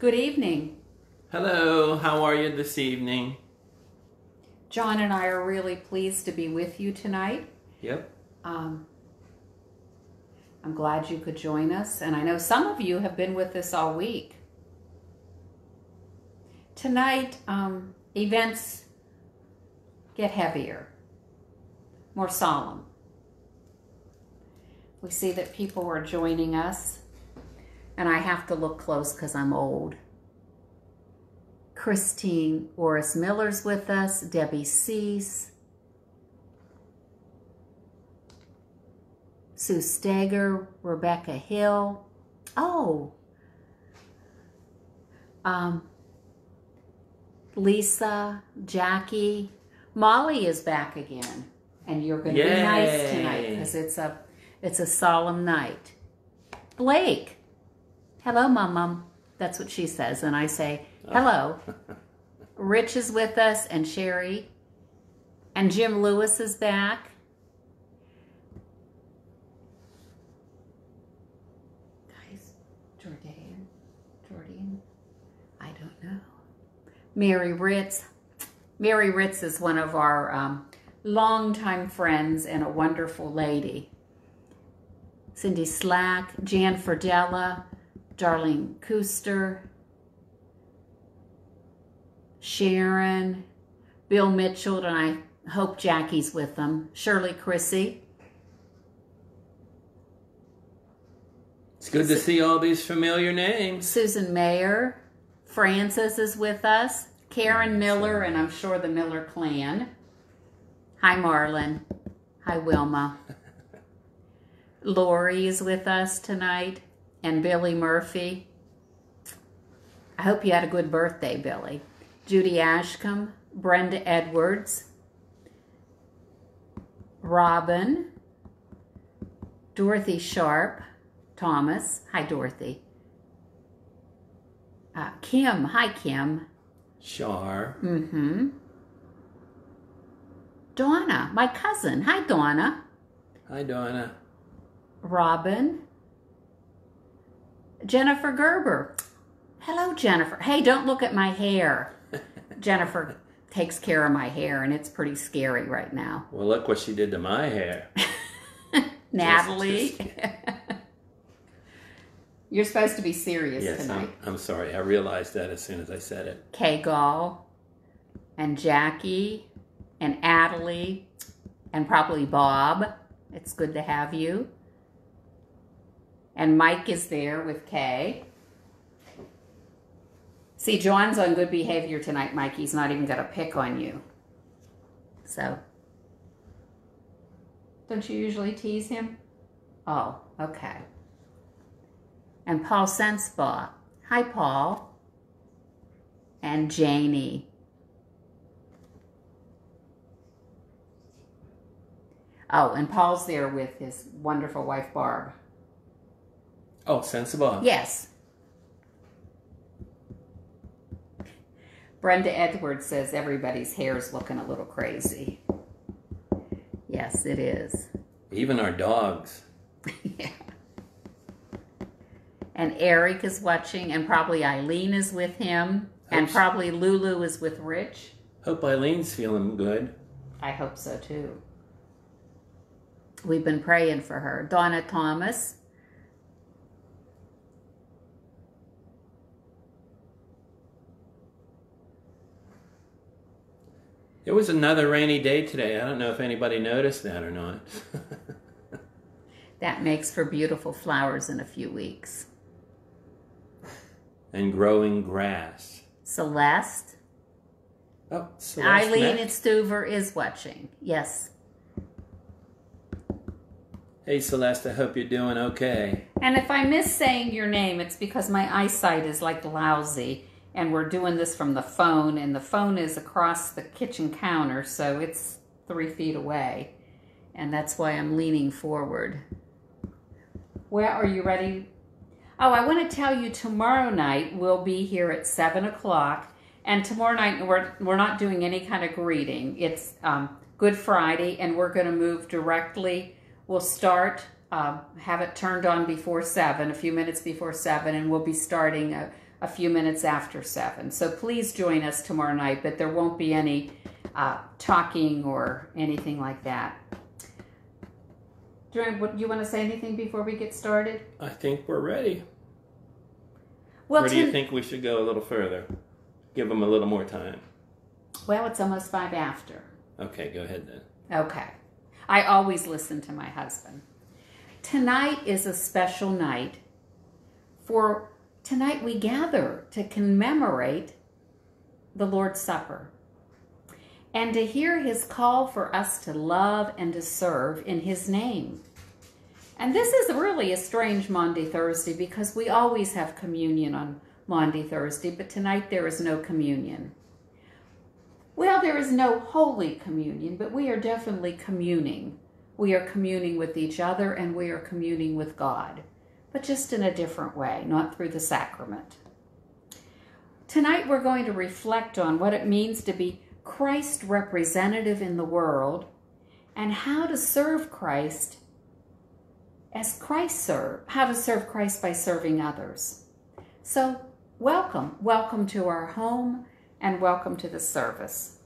Good evening. Hello, how are you this evening? John and I are really pleased to be with you tonight. Yep. Um, I'm glad you could join us, and I know some of you have been with us all week. Tonight, um, events get heavier, more solemn. We see that people are joining us, and I have to look close because I'm old. Christine Orris Miller's with us, Debbie Cease, Sue Steger, Rebecca Hill. Oh, um, Lisa, Jackie, Molly is back again, and you're going to be nice tonight because it's a it's a solemn night. Blake, hello, mum, mum. That's what she says, and I say hello. Rich is with us, and Sherry, and Jim Lewis is back. Guys, Jordan, Jordan, I don't know. Mary Ritz. Mary Ritz is one of our um, longtime friends and a wonderful lady. Cindy Slack, Jan Ferdella, Darlene Kuster, Sharon, Bill Mitchell, and I hope Jackie's with them, Shirley Chrissy. It's good to see all these familiar names. Susan Mayer, Frances is with us, Karen Miller, and I'm sure the Miller clan. Hi, Marlon. Hi, Wilma. Lori is with us tonight, and Billy Murphy. I hope you had a good birthday, Billy. Judy Ashcombe, Brenda Edwards, Robin, Dorothy Sharp, Thomas. Hi, Dorothy. Uh, Kim. Hi, Kim. Shar. Mm-hmm. Donna, my cousin. Hi, Donna. Hi, Donna. Robin. Jennifer Gerber. Hello, Jennifer. Hey, don't look at my hair. Jennifer takes care of my hair, and it's pretty scary right now. Well, look what she did to my hair. Natalie. just You're supposed to be serious Yes, tonight. I'm, I'm sorry. I realized that as soon as I said it. Kay Gall and Jackie and Adelie and probably Bob. It's good to have you. And Mike is there with Kay. See, John's on good behavior tonight, Mike. He's not even going to pick on you. So, don't you usually tease him? Oh, okay. And Paul Sensbaugh. Hi, Paul and Janie. Oh, and Paul's there with his wonderful wife Barb. Oh, sensible. Yes. Brenda Edwards says everybody's hair is looking a little crazy. Yes, it is. Even our dogs. yeah. And Eric is watching, and probably Eileen is with him, and probably Lulu is with Rich. Hope Eileen's feeling good. I hope so too. We've been praying for her. Donna Thomas. It was another rainy day today. I don't know if anybody noticed that or not. That makes for beautiful flowers in a few weeks. and growing grass. Celeste. Oh, Celeste Eileen and Stuver is watching. Yes. Hey, Celeste, I hope you're doing okay. And if I miss saying your name, it's because my eyesight is like lousy and we're doing this from the phone and the phone is across the kitchen counter, so it's three feet away. And that's why I'm leaning forward. Where are you ready? Oh, I want to tell you tomorrow night we'll be here at seven o'clock. And tomorrow night we're we're not doing any kind of greeting. It's um, Good Friday, and we're going to move directly. We'll start uh, have it turned on before seven, a few minutes before seven, and we'll be starting a, a few minutes after 7. So please join us tomorrow night, but there won't be any uh, talking or anything like that. Do you, you want to say anything before we get started? I think we're ready. Well, or do you think we should go a little further? Give them a little more time. well, it's almost 5 after. Okay, go ahead then. Okay. I always listen to my husband. Tonight is a special night for tonight we gather to commemorate the Lord's Supper and to hear his call for us to love and to serve in his name. And this is really a strange Maundy Thursday because we always have communion on Maundy Thursday, but tonight there is no communion. Well, there is no holy communion, but we are definitely communing. We are communing with each other and we are communing with God, but just in a different way, not through the sacrament. Tonight we're going to reflect on what it means to be Christ representative in the world and how to serve Christ as Christ served, how to serve Christ by serving others. So, welcome, welcome to our home and welcome to the service.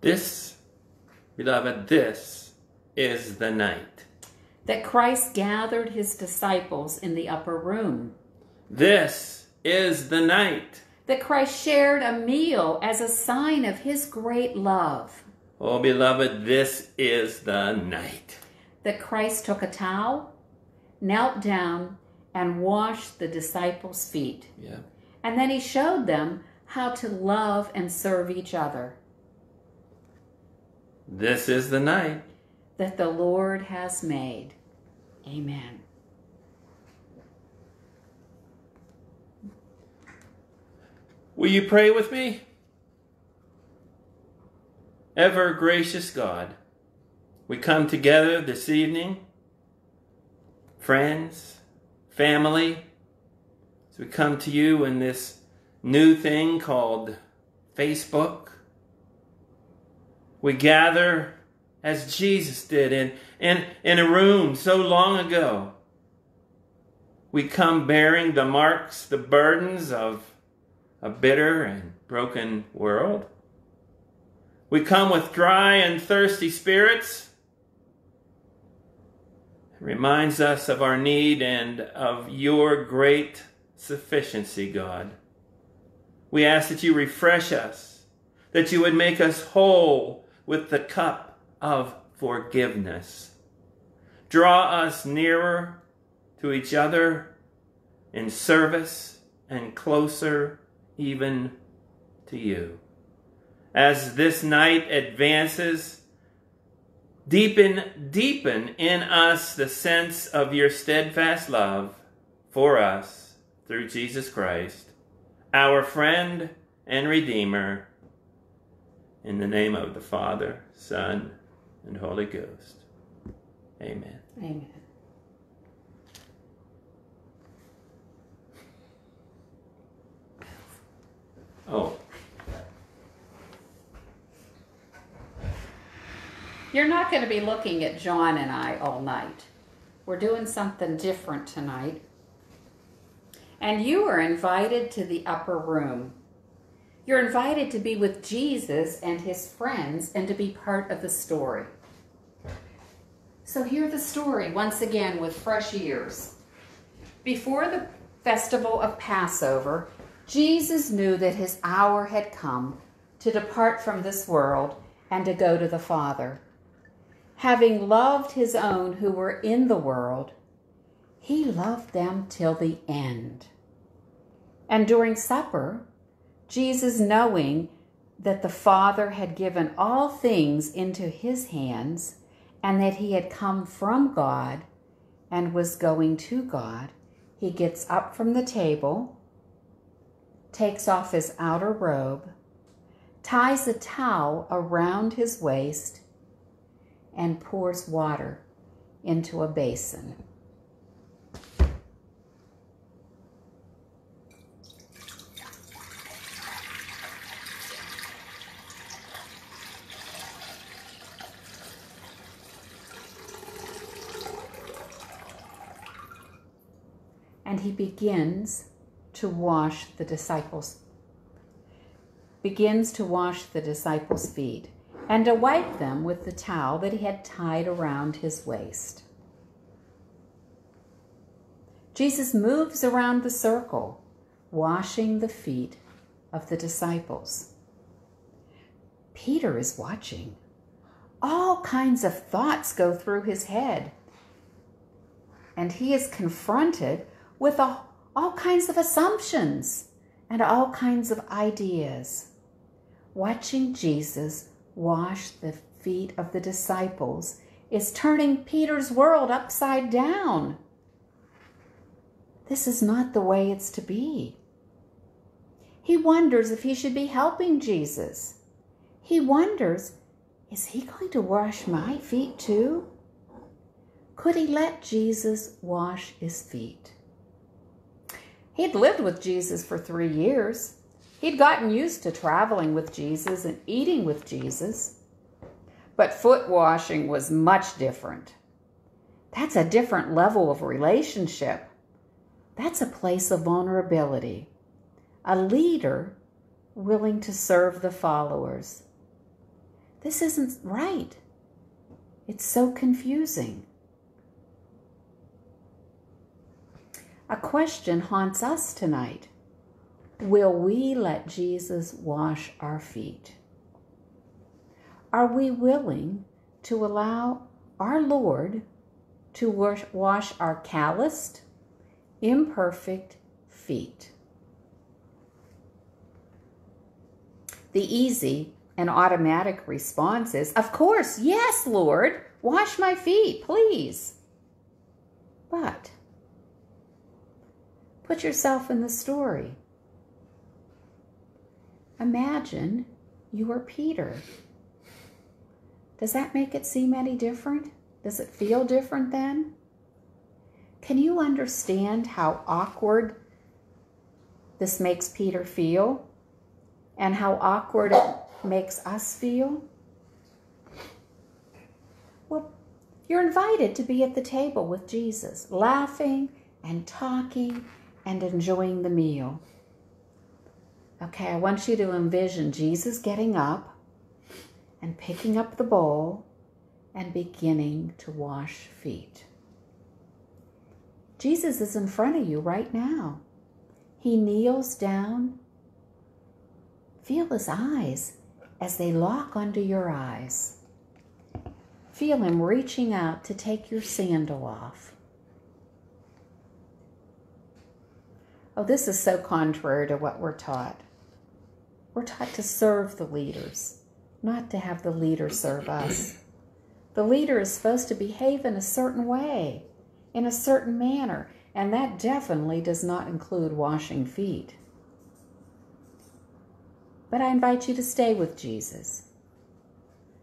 This, beloved, this is the night. That Christ gathered his disciples in the upper room. This is the night. That Christ shared a meal as a sign of his great love. Oh, beloved, this is the night. That Christ took a towel, knelt down, and washed the disciples' feet. Yeah. And then he showed them how to love and serve each other. This is the night. That the Lord has made. Amen. Will you pray with me? Ever gracious God, we come together this evening, friends, family, as we come to you in this new thing called Facebook. We gather as Jesus did in, in, in a room so long ago. We come bearing the marks, the burdens of a bitter and broken world. We come with dry and thirsty spirits. It reminds us of our need and of your great sufficiency, God. We ask that you refresh us, that you would make us whole with the cup of forgiveness. Draw us nearer to each other in service and closer even to you. As this night advances, deepen, deepen in us the sense of your steadfast love for us through Jesus Christ, our friend and Redeemer, in the name of the Father, Son, and Holy Ghost. Amen. Amen. Oh, You're not going to be looking at John and I all night. We're doing something different tonight. And you are invited to the upper room. You're invited to be with Jesus and his friends and to be part of the story. So, hear the story once again with fresh ears. Before the festival of Passover, Jesus knew that his hour had come to depart from this world and to go to the Father. Having loved his own who were in the world, he loved them till the end. And during supper, Jesus, knowing that the Father had given all things into his hands, and that he had come from God and was going to God, he gets up from the table, takes off his outer robe, ties a towel around his waist, and pours water into a basin. And he begins to wash the disciples begins to wash the disciples' feet and to wipe them with the towel that he had tied around his waist. Jesus moves around the circle, washing the feet of the disciples. Peter is watching. All kinds of thoughts go through his head. And he is confronted with all kinds of assumptions and all kinds of ideas. Watching Jesus wash the feet of the disciples is turning Peter's world upside down. This is not the way it's to be. He wonders if he should be helping Jesus. He wonders, is he going to wash my feet too? Could he let Jesus wash his feet? He'd lived with Jesus for three years. He'd gotten used to traveling with Jesus and eating with Jesus. But foot washing was much different. That's a different level of relationship. That's a place of vulnerability. A leader willing to serve the followers. This isn't right. It's so confusing. A question haunts us tonight. Will we let Jesus wash our feet? Are we willing to allow our Lord to wash our calloused, imperfect feet? The easy and automatic response is, Of course, yes, Lord, wash my feet, please. But put yourself in the story. Imagine you are Peter. Does that make it seem any different? Does it feel different then? Can you understand how awkward this makes Peter feel and how awkward it makes us feel? Well, you're invited to be at the table with Jesus, laughing and talking and enjoying the meal. Okay, I want you to envision Jesus getting up and picking up the bowl and beginning to wash feet. Jesus is in front of you right now. He kneels down. Feel his eyes as they lock onto your eyes. Feel him reaching out to take your sandal off. Oh, this is so contrary to what we're taught. We're taught to serve the leaders, not to have the leader serve us. The leader is supposed to behave in a certain way, in a certain manner, and that definitely does not include washing feet. But I invite you to stay with Jesus.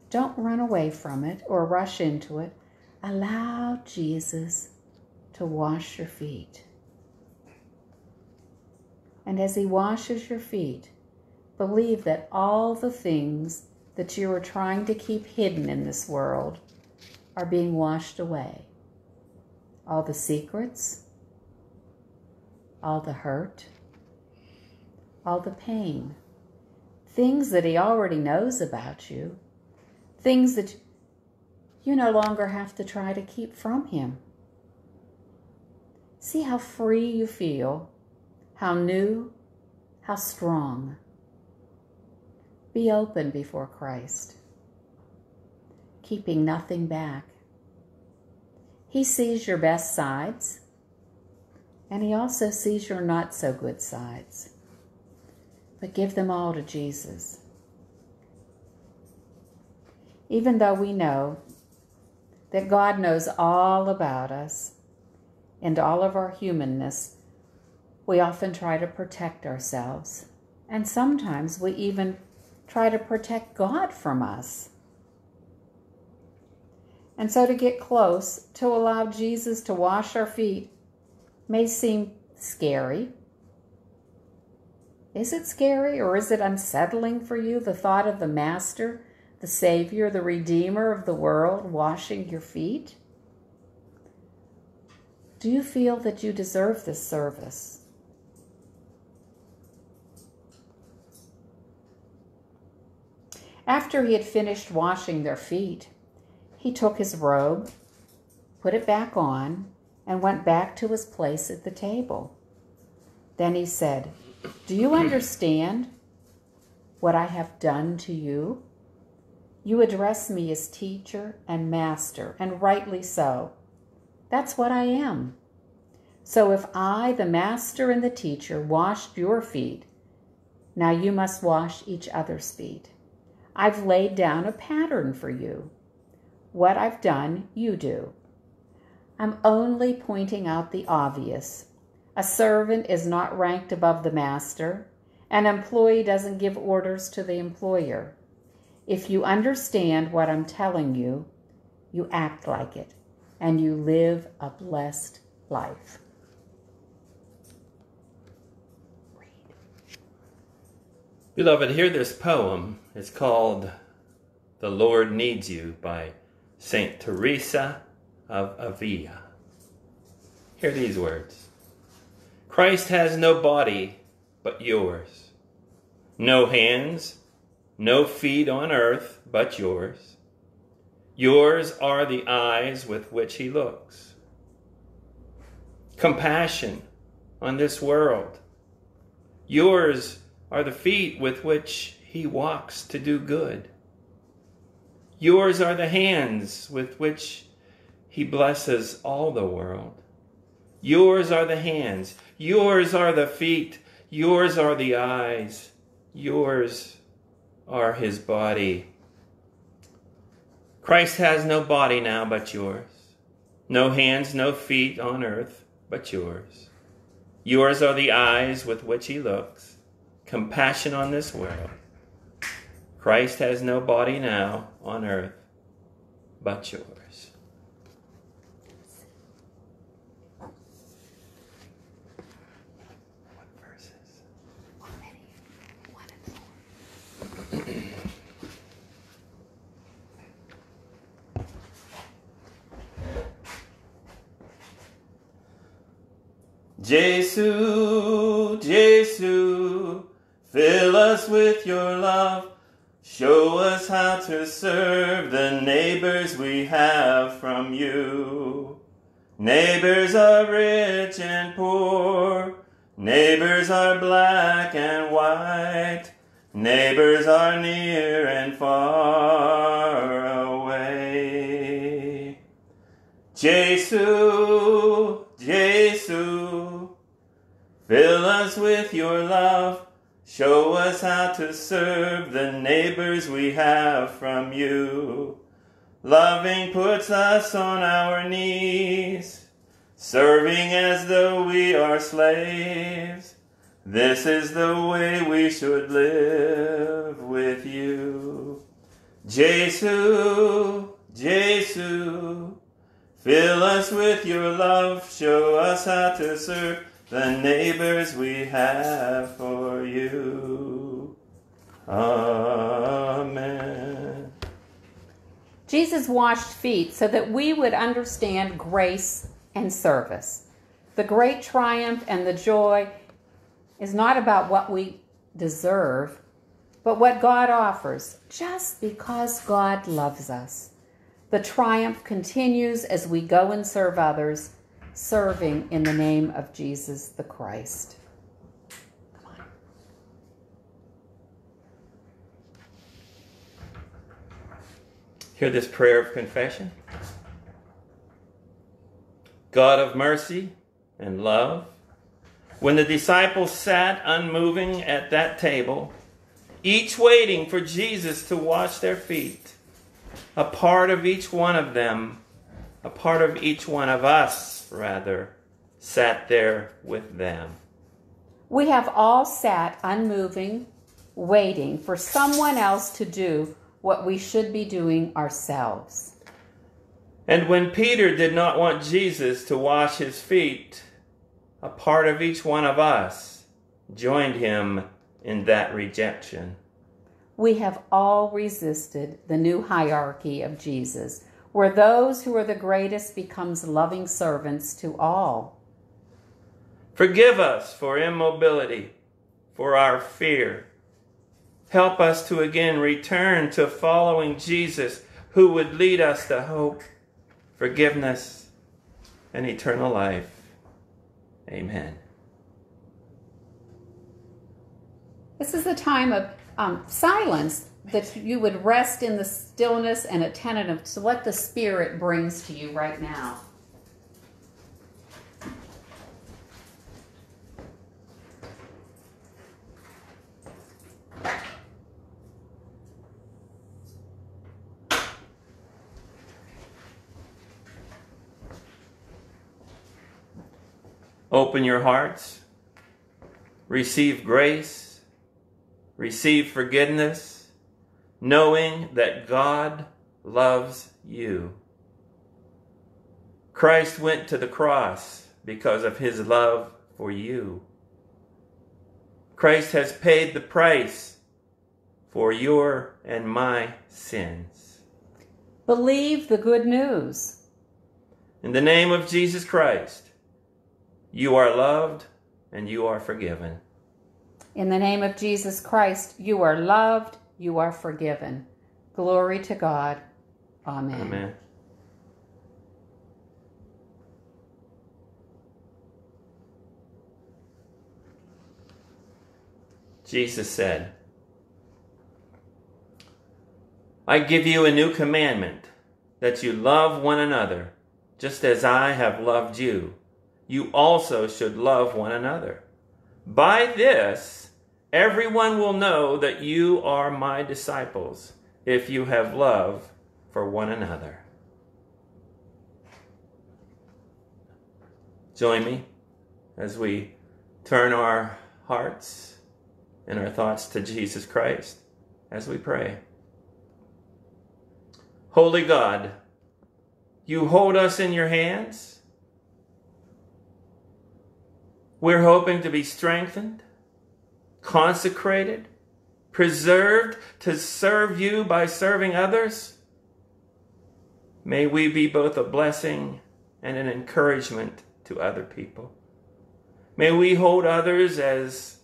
Don't run away from it or rush into it. Allow Jesus to wash your feet. And as he washes your feet, Believe that all the things that you are trying to keep hidden in this world are being washed away. All the secrets, all the hurt, all the pain, things that he already knows about you, things that you no longer have to try to keep from him. See how free you feel, how new, how strong. Be open before Christ, keeping nothing back. He sees your best sides, and He also sees your not so good sides. But give them all to Jesus. Even though we know that God knows all about us and all of our humanness, we often try to protect ourselves. And sometimes we even try to protect God from us. And so to get close, to allow Jesus to wash our feet, may seem scary. Is it scary or is it unsettling for you, the thought of the Master, the Savior, the Redeemer of the world washing your feet? Do you feel that you deserve this service? After he had finished washing their feet, he took his robe, put it back on, and went back to his place at the table. Then he said, Do you understand what I have done to you? You address me as teacher and master, and rightly so. That's what I am. So if I, the master and the teacher, washed your feet, now you must wash each other's feet. I've laid down a pattern for you. What I've done, you do. I'm only pointing out the obvious. A servant is not ranked above the master. An employee doesn't give orders to the employer. If you understand what I'm telling you, you act like it and you live a blessed life. Beloved, hear this poem. It's called The Lord Needs You by St. Teresa of Avila. Hear these words Christ has no body but yours, no hands, no feet on earth but yours. Yours are the eyes with which he looks. Compassion on this world. Yours are the feet with which he walks to do good. Yours are the hands with which he blesses all the world. Yours are the hands. Yours are the feet. Yours are the eyes. Yours are his body. Christ has no body now but yours. No hands, no feet on earth but yours. Yours are the eyes with which he looks compassion on this world. Christ has no body now on earth but yours. Jesus, Jesus, Fill us with your love. Show us how to serve the neighbors we have from you. Neighbors are rich and poor. Neighbors are black and white. Neighbors are near and far away. Jesus, Jesus, fill us with your love. Show us how to serve the neighbors we have from you. Loving puts us on our knees, serving as though we are slaves. This is the way we should live with you. Jesus, Jesus, fill us with your love, show us how to serve the neighbors we have for you. Amen. Jesus washed feet so that we would understand grace and service. The great triumph and the joy is not about what we deserve, but what God offers, just because God loves us. The triumph continues as we go and serve others serving in the name of Jesus the Christ. Hear this prayer of confession. God of mercy and love, when the disciples sat unmoving at that table, each waiting for Jesus to wash their feet, a part of each one of them, a part of each one of us rather, sat there with them. We have all sat unmoving, waiting for someone else to do what we should be doing ourselves. And when Peter did not want Jesus to wash his feet, a part of each one of us joined him in that rejection. We have all resisted the new hierarchy of Jesus where those who are the greatest becomes loving servants to all. Forgive us for immobility, for our fear. Help us to again return to following Jesus, who would lead us to hope, forgiveness, and eternal life. Amen. This is the time of um, silence that you would rest in the stillness and attentive to what the Spirit brings to you right now. Open your hearts, receive grace, receive forgiveness, knowing that God loves you. Christ went to the cross because of his love for you. Christ has paid the price for your and my sins. Believe the good news. In the name of Jesus Christ, you are loved and you are forgiven. In the name of Jesus Christ, you are loved, you are forgiven. Glory to God. Amen. Amen. Jesus said, I give you a new commandment that you love one another, just as I have loved you you also should love one another. By this, everyone will know that you are my disciples if you have love for one another. Join me as we turn our hearts and our thoughts to Jesus Christ as we pray. Holy God, you hold us in your hands We're hoping to be strengthened, consecrated, preserved to serve you by serving others. May we be both a blessing and an encouragement to other people. May we hold others as,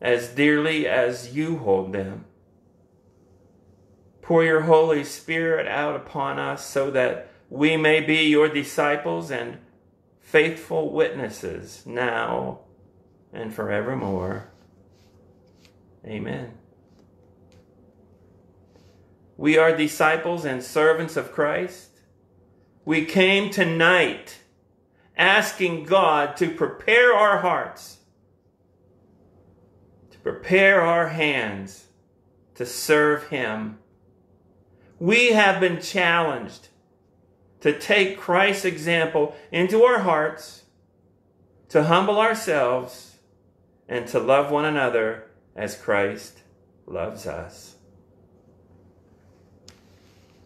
as dearly as you hold them. Pour your Holy Spirit out upon us so that we may be your disciples and faithful witnesses now and forevermore. Amen. We are disciples and servants of Christ. We came tonight asking God to prepare our hearts, to prepare our hands to serve Him. We have been challenged to take Christ's example into our hearts, to humble ourselves, and to love one another as Christ loves us.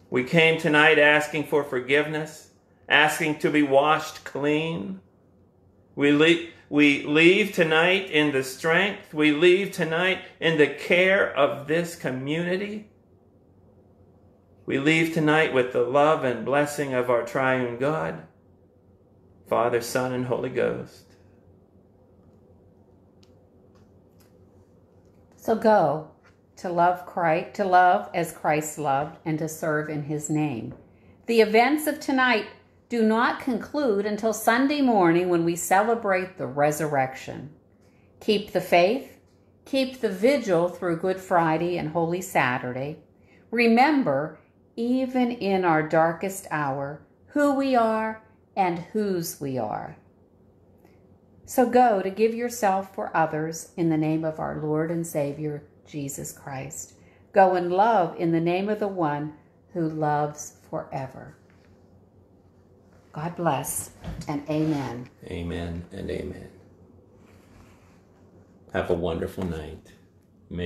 We came tonight asking for forgiveness, asking to be washed clean. We leave, we leave tonight in the strength, we leave tonight in the care of this community. We leave tonight with the love and blessing of our triune God, Father, Son, and Holy Ghost. So go to love Christ, to love as Christ loved, and to serve in his name. The events of tonight do not conclude until Sunday morning when we celebrate the resurrection. Keep the faith, keep the vigil through Good Friday and Holy Saturday. Remember, even in our darkest hour, who we are and whose we are. So go to give yourself for others in the name of our Lord and Savior, Jesus Christ. Go and love in the name of the one who loves forever. God bless and amen. Amen and amen. Have a wonderful night. May